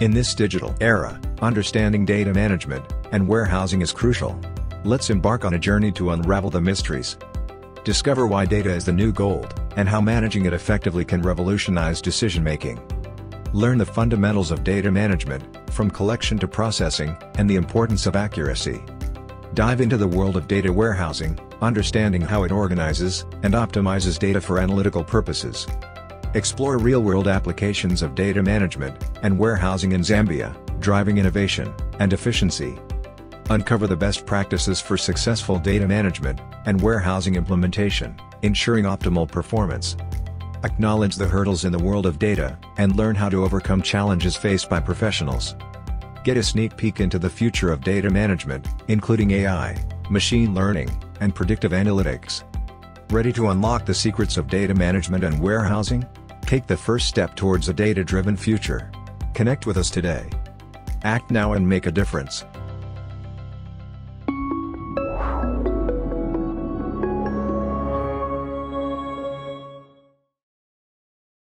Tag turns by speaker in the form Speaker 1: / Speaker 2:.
Speaker 1: In this digital era, understanding data management and warehousing is crucial. Let's embark on a journey to unravel the mysteries. Discover why data is the new gold, and how managing it effectively can revolutionize decision-making. Learn the fundamentals of data management, from collection to processing, and the importance of accuracy. Dive into the world of data warehousing, understanding how it organizes and optimizes data for analytical purposes. Explore real-world applications of data management and warehousing in Zambia, driving innovation and efficiency. Uncover the best practices for successful data management and warehousing implementation, ensuring optimal performance. Acknowledge the hurdles in the world of data, and learn how to overcome challenges faced by professionals. Get a sneak peek into the future of data management, including AI, machine learning, and predictive analytics. Ready to unlock the secrets of data management and warehousing? Take the first step towards a data-driven future. Connect with us today. Act now and make a difference.